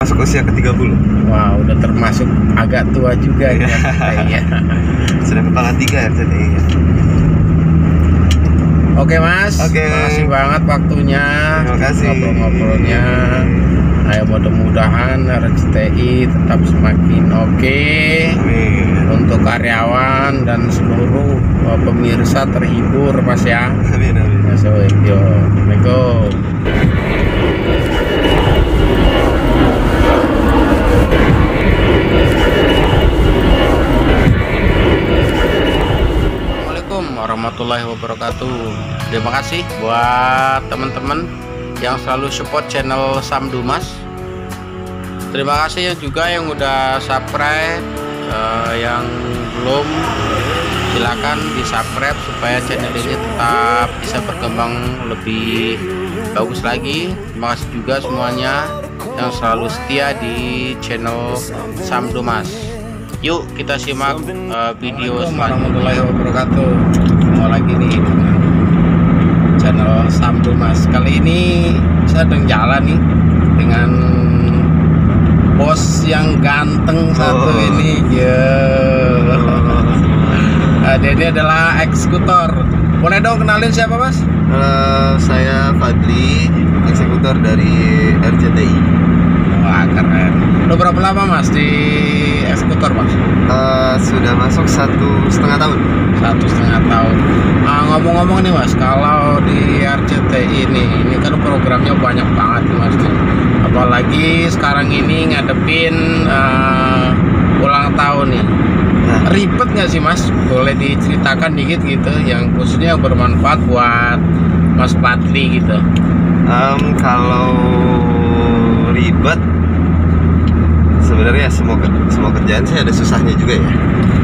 masuk usia ke-30 Wah, udah termasuk agak tua juga ya. Iya. sudah kepala tiga ya. Oke Mas, Oke. makasih banget waktunya, Terima kasih. ngobrol-ngobrolnya. Ayo mudah-mudahan RCTI tetap semakin oke amin untuk karyawan dan seluruh uh, pemirsa terhibur Mas ya. amin amin Mas yo, Assalamualaikum. Assalamualaikum warahmatullahi wabarakatuh. Terima kasih buat teman-teman yang selalu support channel Sam Dumas. Terima kasih juga yang udah subscribe, eh, yang belum silakan di subscribe supaya channel ini tetap bisa berkembang lebih bagus lagi. Terima kasih juga semuanya yang selalu setia di channel Sam Dumas. Yuk kita simak eh, video wabarakatuh. Ketemu lagi nih dengan channel Sam Dumas. Kali ini saya sedang jalan nih dengan bos yang ganteng satu Oh. ini. Ya. Nah, dia ini adalah eksekutor. Boleh dong kenalin siapa mas? Eh, saya Fadli eksekutor dari RCTI. Udah berapa lama mas di eksekutor mas? Eh, sudah masuk satu setengah tahun Satu setengah tahun. Ah, ngomong-ngomong nih mas, kalau di RCTI ini, ini kan programnya banyak banget nih mas. Apalagi sekarang ini ngadepin eh, ulang tahun nih. nah, Ribet nggak sih mas? Boleh diceritakan dikit gitu, yang khususnya yang bermanfaat buat Mas Patli gitu. em, kalau ribet sebenarnya semua semua kerjaan sih ada susahnya juga ya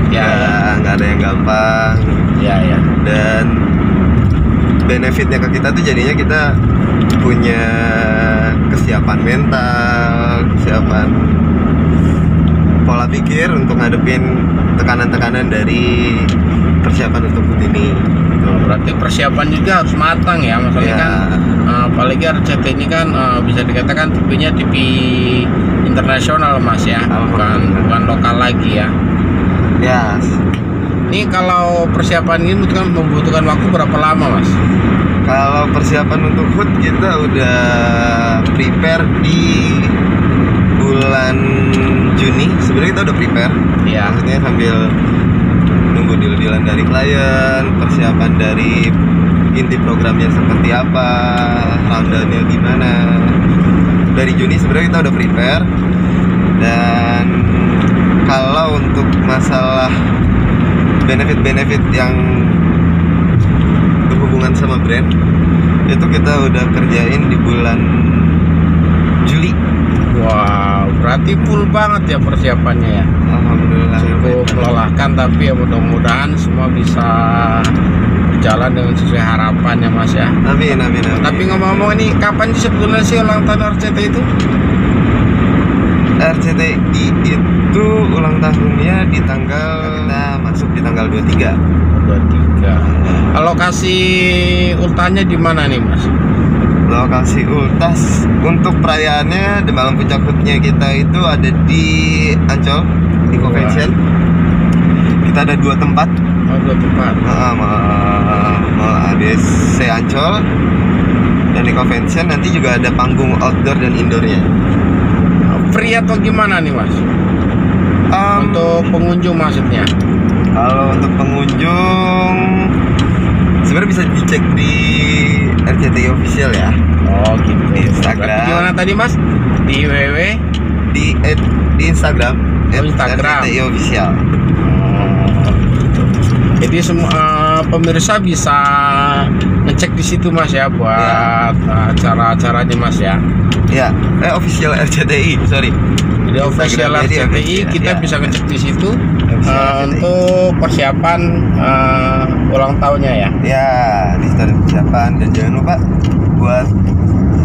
Ya, Nggak- nggak ada yang gampang ya, ya. dan benefitnya ke kita tuh jadinya kita punya kesiapan mental, kesiapan pola pikir untuk ngadepin tekanan-tekanan dari persiapan untuk ini. Gitu. Berarti persiapan juga harus matang ya, maksudnya Ya. kan eh, apalagi RCT ini kan eh, bisa dikatakan tipenya TV internasional mas ya, bukan bukan lokal lagi ya. Ya, Ini kalau persiapan ini membutuhkan, membutuhkan waktu berapa lama mas? kalau persiapan untuk food kita udah prepare di bulan Juni. Sebenarnya kita udah prepare. Ya, maksudnya sambil nunggu deal-dealan dari klien persiapan dari inti programnya seperti apa rundownnya gimana dari Juni. Sebenarnya kita udah prepare. Dan kalau untuk masalah benefit-benefit yang berhubungan sama brand itu kita udah kerjain di bulan Juli. Wow, berarti full banget ya persiapannya ya. Alhamdulillah. Cukup melelahkan tapi ya mudah-mudahan semua bisa berjalan dengan sesuai harapan ya mas ya. amin amin amin Tapi ngomong-ngomong ini kapan sih sebetulnya sih ulang tahun RCT itu? RCTI itu ulang tahunnya di tanggal kita masuk di tanggal 23 23. Lokasi ultahnya di mana nih, Mas? lokasi ultas untuk perayaannya di malam puncak hutnya kita itu ada di Ancol di convention kita ada dua tempat Oh, dua tempat. uh, ADC Ancol dan di convention nanti juga ada panggung outdoor dan indoornya Free atau gimana nih, Mas? Um, Untuk pengunjung maksudnya. Kalau untuk pengunjung sebenarnya bisa dicek di RCTI official ya Oh, gitu. Di Instagram. Berarti Di mana tadi, Mas? Di WW. di at- di Instagram Oh, Instagram. RCTI official. Oh, gitu. Jadi semua eh, pemirsa bisa ngecek di situ, Mas ya, buat eh, acara-acaranya, Mas ya. Ya, eh official RCTI, sorry. Jadi official RCTI official, kita ya. bisa ngecek di situ Official eh, RCTI. untuk persiapan eh, ulang tahunnya ya. Ya, di start persiapan dan jangan lupa buat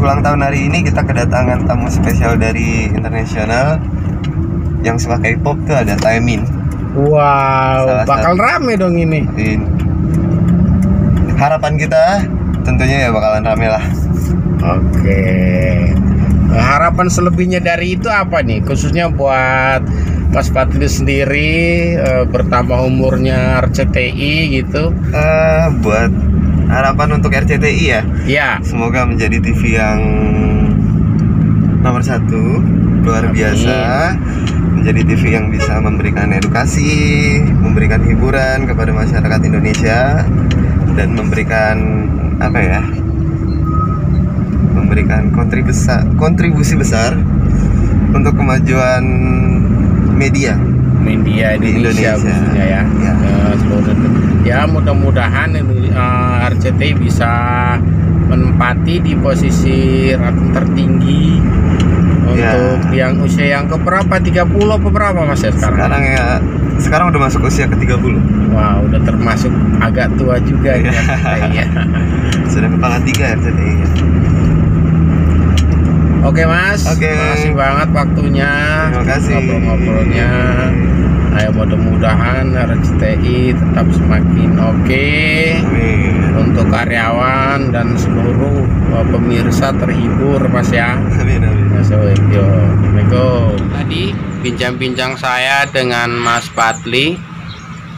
ulang tahun hari ini kita kedatangan tamu spesial dari internasional yang suka K-pop tuh ada Taemin. Wow, Salah bakal rame dong ini. In- Harapan kita tentunya ya bakalan rame lah. Oke. harapan selebihnya dari itu apa nih? Khususnya buat Mas Patri sendiri eh, bertambah umurnya RCTI gitu. Eh, buat harapan untuk RCTI ya? Ya semoga menjadi TV yang nomor satu. Luar Amin. biasa. Menjadi TV yang bisa memberikan edukasi memberikan hiburan kepada masyarakat Indonesia dan memberikan apa ya memberikan kontribusi besar, kontribusi besar untuk kemajuan media media Di Indonesia, Indonesia. khususnya ya, Ya. Eh, seluruh ya mudah-mudahan ini, eh, RCTI bisa menempati di posisi rating tertinggi Ya. untuk yang usia yang keberapa 30 apa berapa mas ya sekarang? sekarang ya sekarang udah masuk usia ke 30 Wah udah termasuk agak tua juga Iya. ya, ya. sudah kepala tiga RCTI ya. Oke mas, Oke. makasih banget waktunya, Terima kasih. ngobrol-ngobrolnya. Ayo mudah-mudahan RCTI tetap semakin oke Amin. untuk karyawan dan seluruh uh, pemirsa terhibur mas ya. Mas Assalamualaikum. Tadi bincang-bincang saya dengan Mas Patli,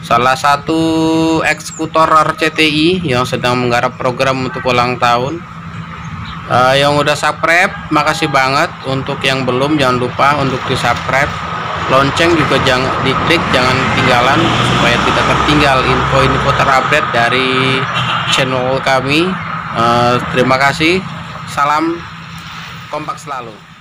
salah satu eksekutor RCTI yang sedang menggarap program untuk ulang tahun. Eh, yang udah subscribe, makasih banget. Untuk yang belum, jangan lupa untuk di subscribe. Lonceng juga jangan diklik, jangan ketinggalan supaya tidak tertinggal info-info terupdate dari channel kami. Eh, terima kasih. Salam kompak selalu.